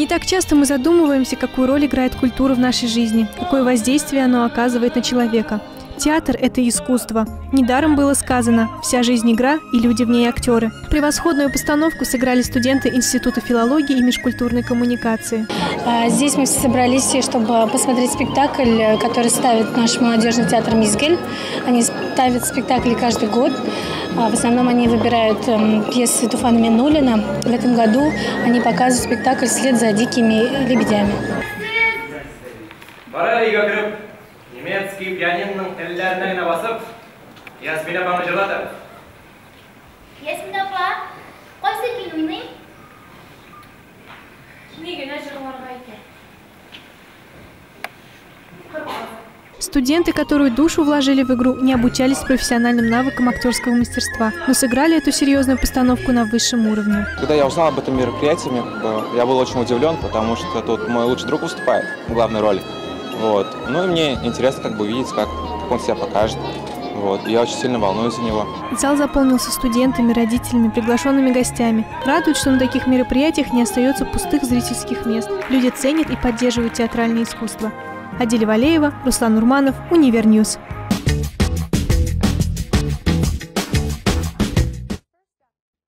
Не так часто мы задумываемся, какую роль играет культура в нашей жизни, какое воздействие оно оказывает на человека. Театр – это искусство. Недаром было сказано «вся жизнь игра, и люди в ней актеры». Превосходную постановку сыграли студенты Института филологии и межкультурной коммуникации. А, здесь мы собрались, чтобы посмотреть спектакль, который ставит наш молодежный театр «Мизгель». Они ставят спектакли каждый год. А, в основном они выбирают эм, пьесы Туфана Минулина. В этом году они показывают спектакль «След за дикими лебедями» немецкий пианиннің тілдеріне айна басып ясмин апаны жырлатады ясмин апа қайсы күйін ойнайын неге мына жырларға екен Студенты, которые душу вложили в игру, не обучались профессиональным навыкам актерского мастерства, но сыграли эту серьезную постановку на высшем уровне. Когда я узнал об этом мероприятии, я был очень удивлен, потому что тут мой лучший друг выступает в главной роли. Вот. Ну и мне интересно как бы увидеть, как, как он себя покажет. Вот. Я очень сильно волнуюсь за него. Зал заполнился студентами, родителями, приглашенными гостями. Радует, что на таких мероприятиях не остается пустых зрительских мест. Люди ценят и поддерживают театральное искусство. Адиля Валеева, Руслан Урманов, Univer News.